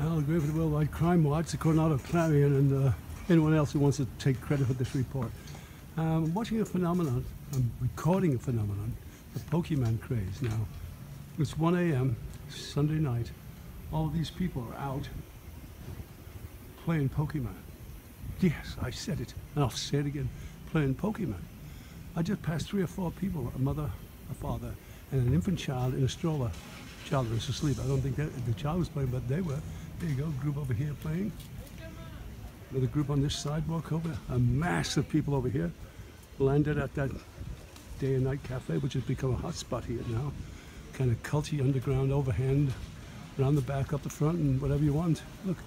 Al Graham for the Worldwide Crime Watch, the Coronado Clarion, and uh, anyone else who wants to take credit for this report. Um, I'm watching a phenomenon, I'm recording a phenomenon, the Pokemon craze now. It's 1 a.m., Sunday night. All these people are out playing Pokemon. Yes, I said it, and I'll say it again, playing Pokemon. I just passed three or four people, a mother, a father, and an infant child in a stroller. Child was asleep. I don't think that, the child was playing, but they were. There you go, group over here playing. Another group on this sidewalk over. A mass of people over here landed at that day and night cafe, which has become a hot spot here now. Kind of culty underground overhand, around the back, up the front, and whatever you want. Look,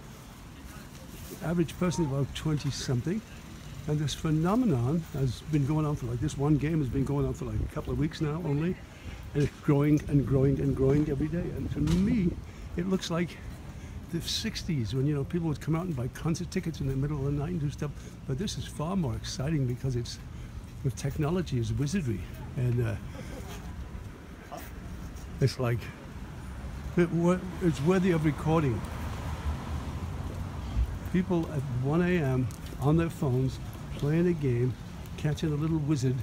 average person about 20 something. And this phenomenon has been going on for like this one game has been going on for like a couple of weeks now only. It's growing and growing and growing every day. And to me, it looks like the 60s when you know people would come out and buy concert tickets in the middle of the night and do stuff. But this is far more exciting because it's with technology is wizardry, and uh, it's like it, it's worthy of recording. People at 1 a.m. on their phones playing a game, catching a little wizard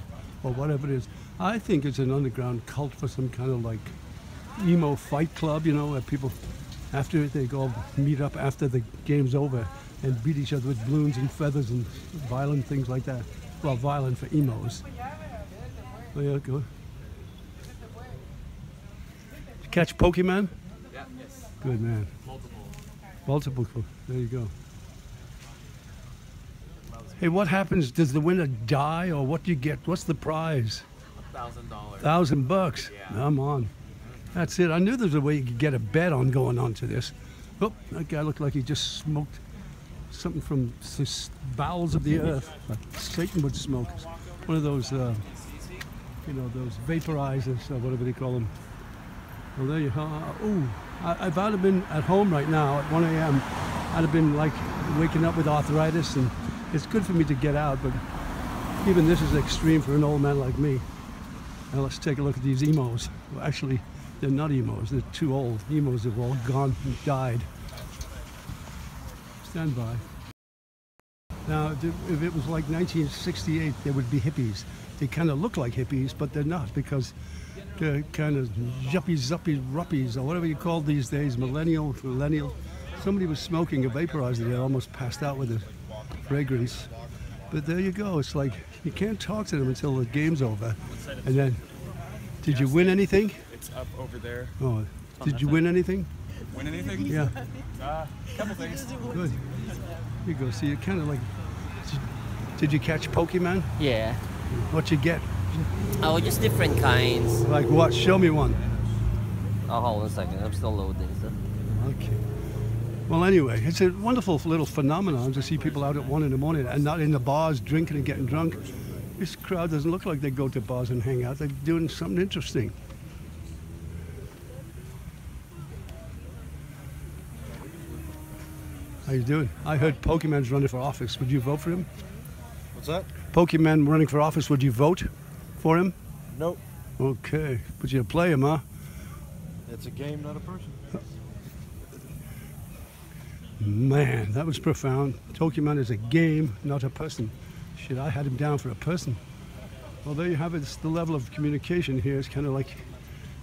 or whatever it is. I think it's an underground cult for some kind of like emo fight club, you know, where people after they go meet up after the game's over and beat each other with balloons and feathers and violent things like that. Well, violent for emos. Oh yeah, go. Catch Pokemon? Yeah. Yes. Good man. Multiple. Multiple. There you go. Hey, what happens? Does the winner die, or what do you get? What's the prize? Thousand dollars. Thousand bucks. Yeah. Come on. That's it. I knew there was a way you could get a bet on going on to this. Oh, that guy looked like he just smoked something from the bowels of the earth, like Satan would smoke. One of those, uh, you know, those vaporizers or whatever they call them. Well, there you. Uh, ooh, I, if I'd have been at home right now at 1 a.m., I'd have been like waking up with arthritis, and it's good for me to get out, but even this is extreme for an old man like me. Now let's take a look at these emos. Well, actually, they're not emos. They're too old. Emos have all gone and died. Stand by. Now, if it was like 1968, they would be hippies. They kind of look like hippies, but they're not because they're kind of yuppie zuppie ruppies or whatever you call these days, millennial, millennial. Somebody was smoking a vaporizer. They almost passed out with the fragrance. But there you go. It's like you can't talk to them until the game's over. And then, did you win anything? It's up over there. Oh, did you win anything? Win anything? Yeah. Uh, couple things. Good. You go. See, you kind of like. Did you catch Pokemon? Yeah. What'd you get? Oh, just different kinds. Like what? Show me one. Oh, hold on a second. I'm still loading. So. Okay. Well, anyway, it's a wonderful little phenomenon to see people out at one in the morning and not in the bars drinking and getting drunk. This crowd doesn't look like they go to bars and hang out. They're doing something interesting. How you doing? I heard Pokemon's running for office. Would you vote for him? What's that? Pokemon running for office. Would you vote for him? Nope. Okay, but you play him, huh? It's a game, not a person. Man, that was profound. Pokemon is a game, not a person. Shit, I had him down for a person. Well, there you have it. It's the level of communication here. It's kind of like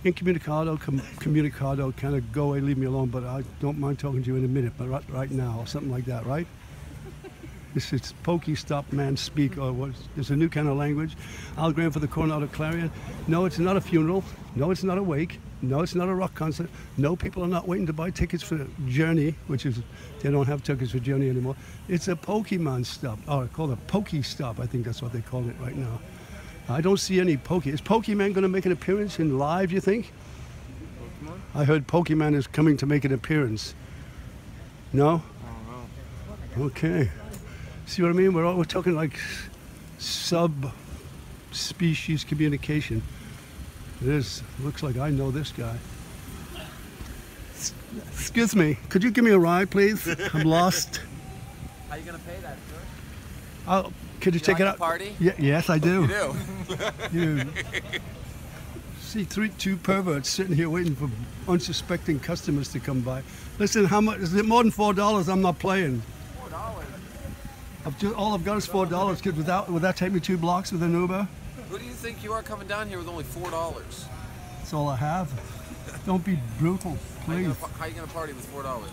incommunicado, com- communicado, kind of go away, leave me alone, but I don't mind talking to you in a minute, but right, right now, or something like that, right? This is Pokey Stop Man Speak, or what? It's a new kind of language. Al Graham for the Coronado Clarion. No, it's not a funeral. No, it's not a wake. No, it's not a rock concert. No, people are not waiting to buy tickets for Journey, which is, they don't have tickets for Journey anymore. It's a Pokemon stop, or called a Pokey Stop, I think that's what they call it right now. I don't see any Pokey. Is Pokemon going to make an appearance in live, you think? Pokemon? I heard Pokemon is coming to make an appearance. No? Okay. See what I mean? We're, all, we're talking like sub species communication. It is. Looks like I know this guy. Excuse me. Could you give me a ride, please? I'm lost. How you gonna pay that, sir? Oh, could you, You take it out? party? Yeah, yes, I do. You do. You see three, two perverts sitting here waiting for unsuspecting customers to come by. Listen, how much is it? More than four dollars? I'm not playing. Four dollars. All I've got is four dollars. Could without would that take me two blocks with an Uber? Who do you think you are coming down here with only four dollars? That's all I have. Don't be brutal, please. how you gonna party with four dollars?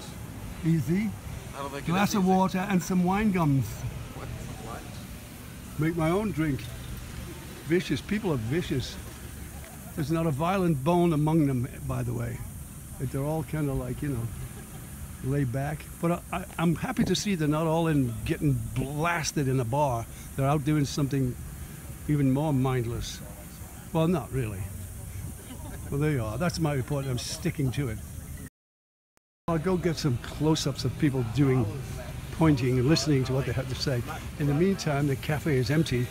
Easy. I don't think Glass of easy. water and some wine gums. What? What? Make my own drink. Vicious. People are vicious. There's not a violent bone among them, by the way. They're all kind of like, you know, laid back. But I, I, I'm happy to see they're not all in getting blasted in a bar. They're out doing something even more mindless. Well, not really. Well, there you are. That's my report. I'm sticking to it. I'll go get some close-ups of people doing pointing and listening to what they have to say. In the meantime, the cafe is empty.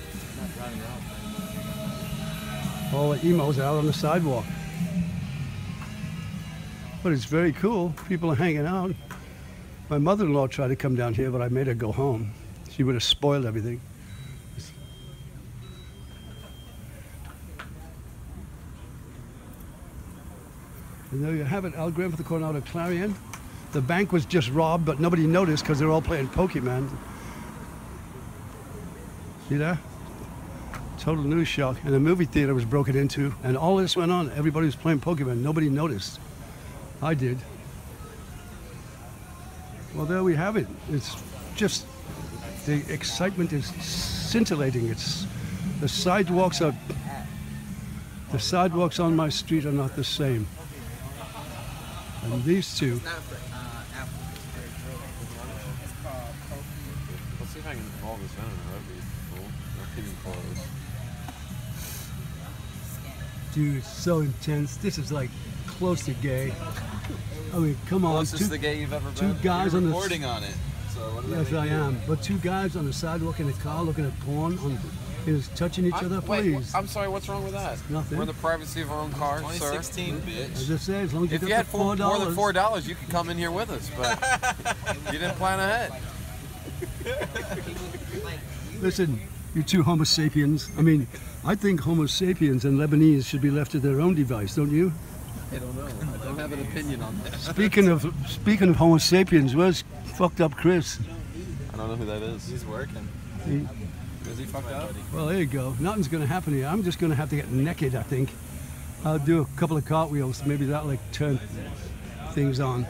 All the emos out on the sidewalk. But it's very cool. People are hanging out. My mother-in-law tried to come down here, but I made her go home. She would have spoiled everything. And there you have it, Al Graham for the Coronado Clarion. The bank was just robbed, but nobody noticed because they're all playing Pokemon. See that? Total news shock. And the movie theater was broken into, and all this went on. Everybody was playing Pokemon. Nobody noticed. I did. Well, there we have it. It's just the excitement is scintillating. It's the sidewalks are the sidewalks on my street are not the same. And these two, uh, Let's see if I can involve this in. That'd be cool. Not even close. dude, it's so intense. This is like close to gay. I mean, come on. Closest two- the gay you've ever two been. guys You're on the- reporting on it. So what Yes, I you? am. But two guys on the sidewalk in a car looking at porn, on, is touching each I'm- other, wait, please. I'm sorry. What's wrong with that? Nothing. We're in the privacy of our own cars, sir. 2016, bitch. As I say, as long as you If get you had the four, four more than four dollars, you could come in here with us, but you didn't plan ahead. Listen, you two Homo sapiens. I mean, I think Homo sapiens and Lebanese should be left to their own device, don't you? I don't know. I don't have an opinion on that. Speaking of speaking of Homo sapiens, where's fucked up Chris? I don't know who that is. He's working. He- Is he fucked up? Well, there you go. Nothing's going to happen here. I'm just going to have to get naked, I think. I'll do a couple of cartwheels. Maybe that'll like turn things on.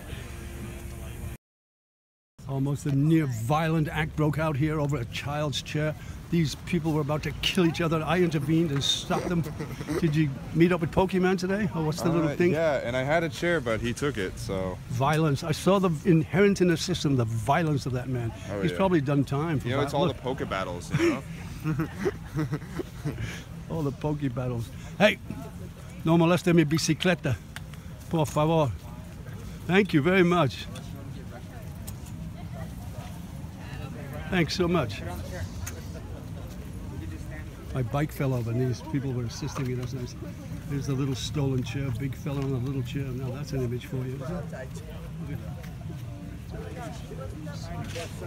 Almost a near violent act broke out here over a child's chair. These people were about to kill each other. I intervened and stopped them. Did you meet up with Pokemon today? Or what's the little Uh, thing? Yeah, and I had a chair, but he took it. So Violence. I saw the inherent in the system, the violence of that man. Oh, He's yeah. probably done time for you know, it's all look, the poke battles. You know. all the Poke battles. Hey, no moleste mi bicicleta. Por favor. Thank you very much. Thanks so much. My bike fell over and these people were assisting me. That's nice. There's a little stolen chair, big fella on a little chair. Now that's an image for you.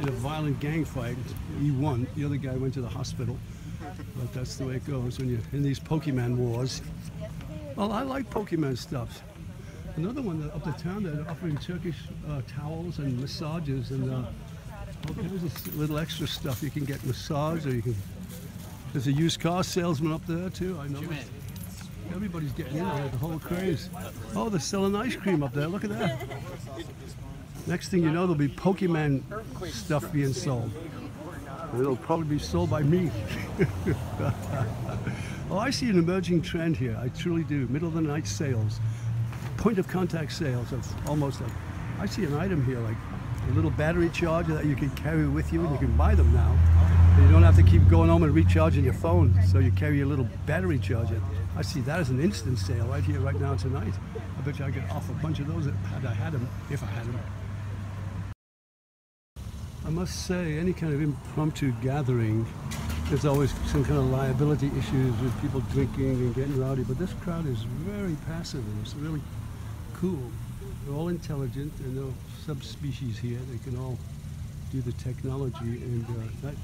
In a violent gang fight, he won. The other guy went to the hospital. But that's the way it goes when you're in these Pokemon wars. Well, I like Pokemon stuff. Another one up the town, they're offering Turkish uh, towels and massages and uh, all kinds of little extra stuff. You can get massage or you can. There's a used car salesman up there too. I know. Everybody's getting in it, the whole craze. Oh, they're selling ice cream up there. Look at that. Next thing you know, there'll be Pokemon stuff being sold. And It'll probably be sold by me. oh, I see an emerging trend here. I truly do. Middle of the night sales, point of contact sales of almost like. I see an item here like a little battery charger that you can carry with you, and you can buy them now. And you don't have to keep going home and recharging your phone, so you carry a little battery charger. I see that as an instant sale right here, right now tonight. I bet you I could off a bunch of those had I had them, if I had them. I must say, any kind of impromptu gathering, there's always some kind of liability issues with people drinking and getting rowdy, but this crowd is very passive and it's really cool. They're all intelligent and no subspecies here. They can all do the technology and uh, that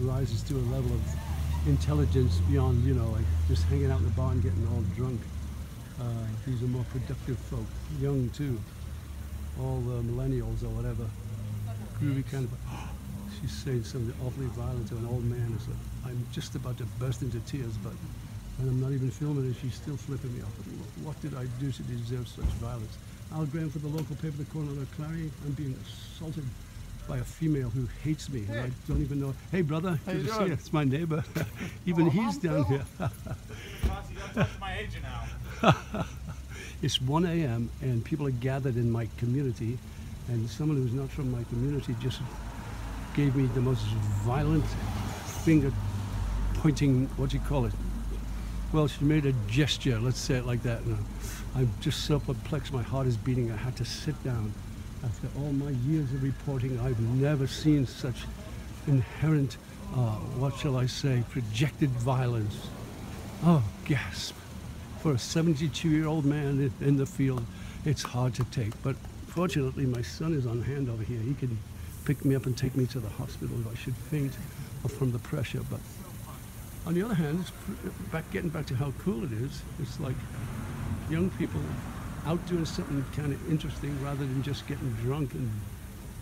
rises to a level of intelligence beyond, you know, like just hanging out in the bar and getting all drunk. Uh, these are more productive folk, young too. All the millennials or whatever. Groovy kind of. She's saying something awfully violent to an old man. I'm just about to burst into tears, but and I'm not even filming it. She's still flipping me off. What did I do to deserve such violence? Al Graham for the local paper, the Coronado Clarion. I'm being assaulted by a female who hates me, and I don't even know. Hey, brother, How good you to see you. It's my neighbor. even oh, he's down here. my agent now. It's 1 a.m. and people are gathered in my community, and someone who's not from my community just gave me the most violent finger pointing, what do you call it? Well, she made a gesture, let's say it like that. And I'm just so perplexed, my heart is beating. I had to sit down. After all my years of reporting, I've never seen such inherent, uh, what shall I say, projected violence. Oh, gasp for a 72 year old man in- the field, it's hard to take. But fortunately, my son is on hand over here. He can pick me up and take me to the hospital if I should faint from the pressure. But on the other hand, it's back, getting back to how cool it is, it's like young people out doing something kind of interesting rather than just getting drunk and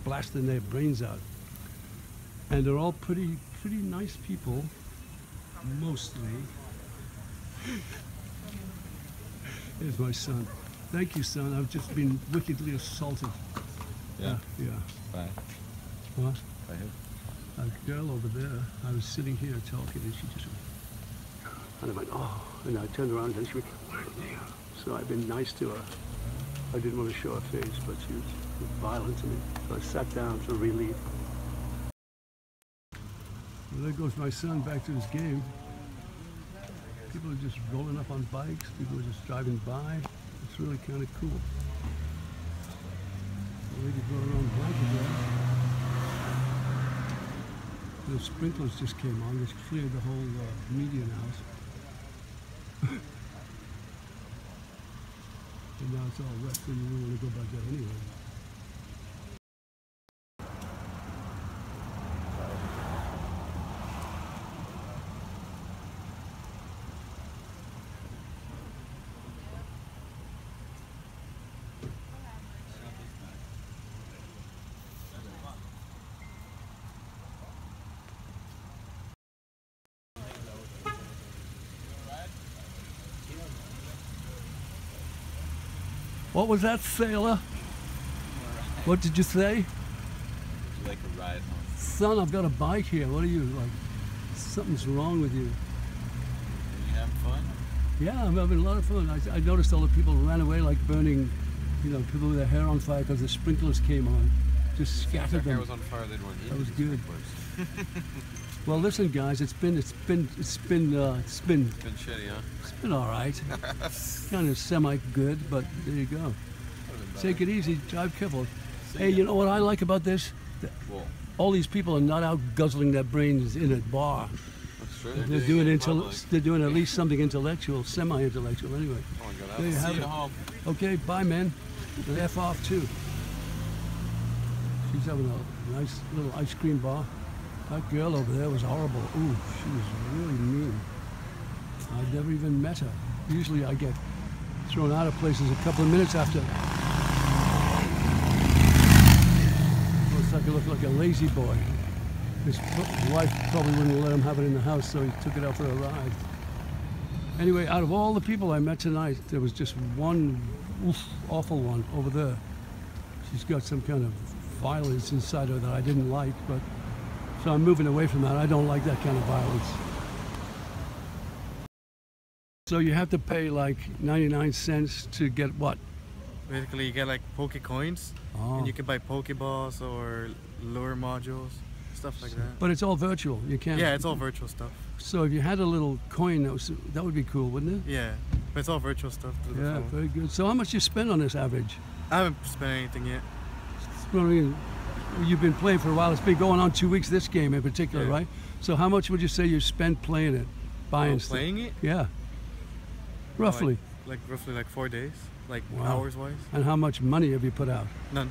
blasting their brains out. And they're all pretty, pretty nice people, mostly. Here's my son. Thank you, son. I've just been wickedly assaulted. Yeah. Uh, yeah. Bye. What? By who? A girl over there. I was sitting here talking, and she just went, and I went, oh, and I turned around and she went, so I've been nice to her. I didn't want to show her face, but she was violent to me. So I sat down for relief. There goes my son back to his game. People are just rolling up on bikes. People are just driving by. It's really kind of cool. The lady brought her own. The sprinklers just came on, which cleared the whole uh, median house. and now it's all wet, so you don't want to go back there anyway. What was that, sailor? What did you say? Would you like a ride home? Son, I've got a bike here. What are you, like, something's wrong with you. Are you having fun? Yeah, I'm having a lot of fun. I, I noticed all the people ran away like burning, you know, people with their hair on fire because the sprinklers came on. Just If their scattered hair was on fire, they'd run into That was good. Well, listen, guys, it's been, it's been, it's been, uh, it's been, It's been shitty, huh? it's been all right. kind of semi-good, but there you go. Take it easy. Drive careful. Hey, you know what I like about this? Well, All these people are not out guzzling their brains in a bar. that's true. They're doing it in intel- they're doing at least something intellectual, semi-intellectual anyway. Oh my God, There you have see you it. home. Okay, bye, man. And F off too. She's having a nice little ice cream bar. That girl over there was horrible. Ooh, she was really mean. I'd never even met her. Usually I get thrown out of places a couple of minutes after. Looks like I look like a La-Z-Boy. His wife probably wouldn't let him have it in the house, so he took it out for a ride. Anyway, out of all the people I met tonight, there was just one oof, awful one over there. She's got some kind of violence inside her that I didn't like, but so I'm moving away from that. I don't like that kind of violence. So you have to pay like 99 cents to get what? Basically, you get like Poke coins, Oh. and you can buy Pokeballs or lure modules, stuff like that. But it's all virtual. You can't. Yeah, it's all virtual stuff. So if you had a little coin, that, was, that would be cool, wouldn't it? Yeah, but it's all virtual stuff Yeah, very good. So how much you spend on this average? I haven't spent anything yet. Well, I mean, You've been playing for a while. It's been going on two weeks. This game in particular, Yeah. right? So how much would you say you spent playing it, buying Oh, stuff? playing it? Yeah. Roughly. Like roughly like four days, like Wow. hours wise. And how much money have you put out? None.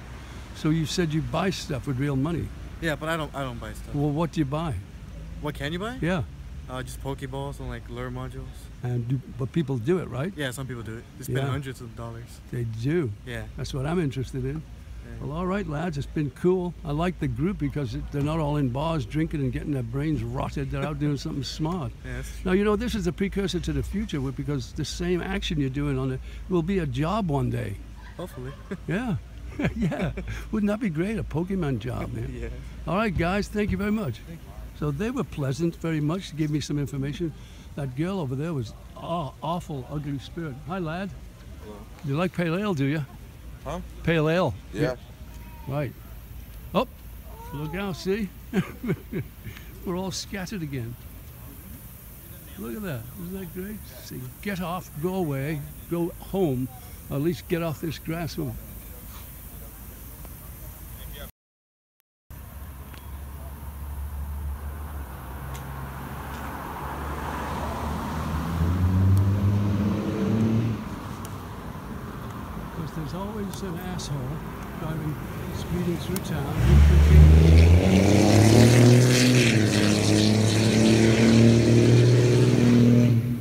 So you said you buy stuff with real money. Yeah, but I don't I don't buy stuff. Well, what do you buy? What can you buy? Yeah. Uh, just Pokeballs and like lure modules. And do, but people do it, right? Yeah, some people do it. They spend Yeah. hundreds of dollars. They do. Yeah. That's what I'm interested in. Well, all right, lads, it's been cool. I like the group because it- they're not all in bars drinking and getting their brains rotted. They're out doing something smart. That's Now, you know, this is a precursor to the future because the same action you're doing on it will be a job one day. hopefully. Yeah. yeah. Wouldn't that be great? A Pokemon job, man. yeah. All right, guys, thank you very much. So they were pleasant very much, give me some information. That girl over there was aw- awful, ugly spirit. Hi, lad. You like pale ale, do you? Huh? Pale ale. Yeah. Right. Oh, look out, see? We're all scattered again. Look at that. Isn't that great? See, get off, go away, go home, or at least get off this grass. Well, Because there's always an asshole driving, speeding through town.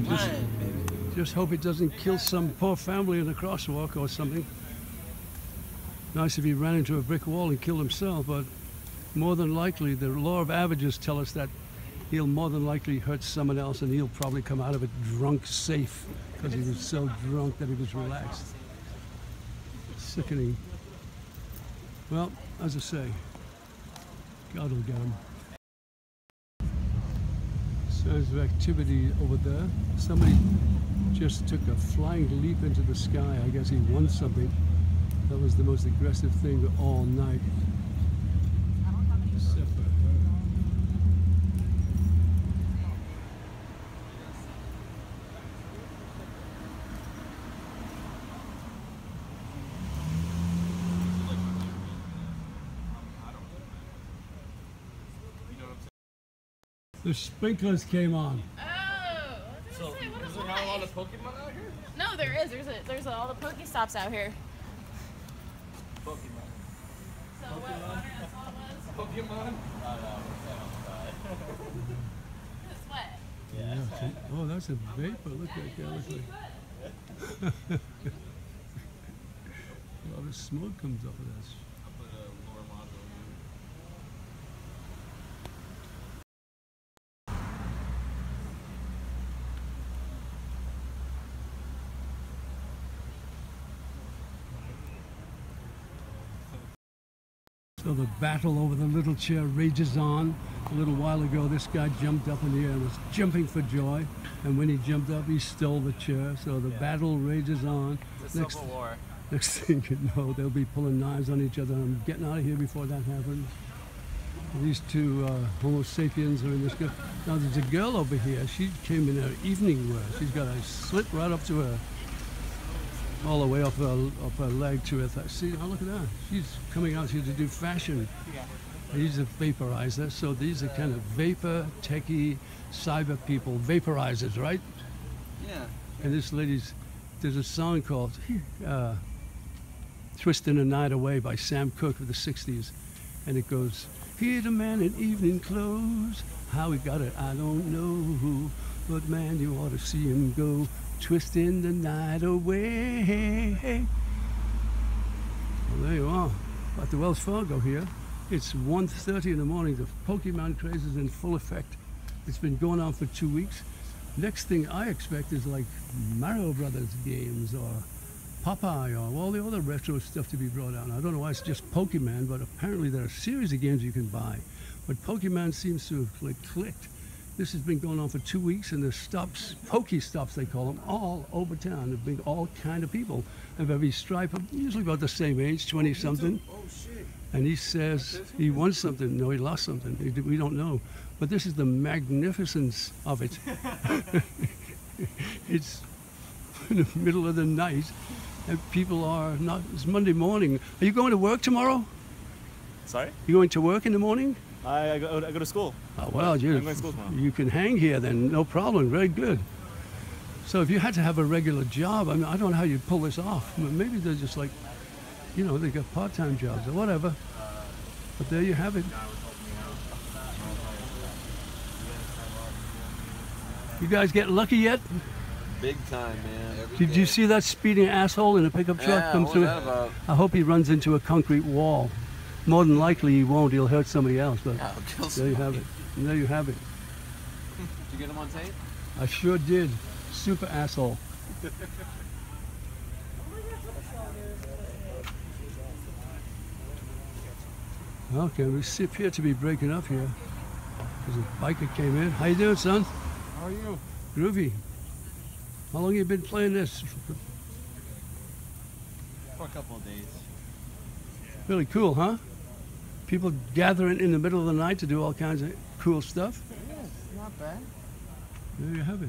Just, just hope it doesn't kill some poor family in a crosswalk or something. Nice if he ran into a brick wall and killed himself, but more than likely, the law of averages tell us that he'll more than likely hurt someone else and he'll probably come out of it drunk safe because he was so drunk that he was relaxed. Sickening. Well, as I say, God will get him. Signs of activity over there. Somebody just took a flying leap into the sky. I guess he won something. That was the most aggressive thing all night. Except for her. The sprinklers came on. Oh, so, is there not a lot of Pokemon out here? No, there is. There's a, there's a, all the Pokestops out here. Pokemon. So what? what are- that's all it was? Pokemon? It's wet. Yeah. see? Oh, that's a vapor. Look at that. Look like. a lot of smoke comes off of that. I'll put a lure module in. So the battle over the little chair rages on. A little while ago, this guy jumped up in the air and was jumping for joy. And when he jumped up, he stole the chair. So the battle rages on. The Next, Civil War. next thing you know, they'll be pulling knives on each other. I'm getting out of here before that happens. These two uh, Homo sapiens are in this. Girl. Now there's a girl over here. She came in her evening wear. She's got a slit right up to her, all the way off her, off her leg to her. Th- See, oh look at that. She's coming out here to do fashion. These a vaporizer, so these are kind of vapor, techie, cyber people, vaporizers, right? Yeah. And this lady's, there's a song called uh, Twisting the Night Away by Sam Cooke of the 60s. And it goes, Here's a man in evening clothes. How he got it, I don't know. But man, you ought to see him go, twisting the night away. Well, there you are. At the Wells Fargo here. It's 1.30 in the morning. The Pokemon craze is in full effect. It's been going on for two weeks. Next thing I expect is like Mario Brothers games or Popeye or all the other retro stuff to be brought out. I don't know why it's just Pokemon, but apparently there are a series of games you can buy. But Pokemon seems to have like clicked. This has been going on for two weeks, and there's stops, Poke stops they call them, all over town. There've been all kind of people of every stripe, usually about the same age, 20 something. Oh, And he says he won something. No, he lost something. We- We don't know. But this is the magnificence of it. it's in the middle of the night, and people are not. It's Monday morning. Are you going to work tomorrow? Sorry? You going to work in the morning? I, I, go, I go to school. Oh, well, you, I'm going to school tomorrow. you can hang here then, no problem. Very good. So if you had to have a regular job, I mean, I don't know how you'd pull this off. I mean, Maybe they're just like, you know, they got part-time jobs or whatever. But there you have it. You guys get lucky yet? Big time, man. Did you see that speeding asshole in a pickup truck Yeah, come through? that about? I hope he runs into a concrete wall. More than likely he won't. He'll hurt somebody else. But oh, Yeah, kill there you have it. There you have it. Did you get him on tape? I sure did. Super asshole. Okay, we see- appear to be breaking up here. There's a biker came in. How you doing, son? How are you? Groovy. How long you been playing this? For a couple of days. Really cool, huh? People gathering in the middle of the night to do all kinds of cool stuff. Not bad. There you have it.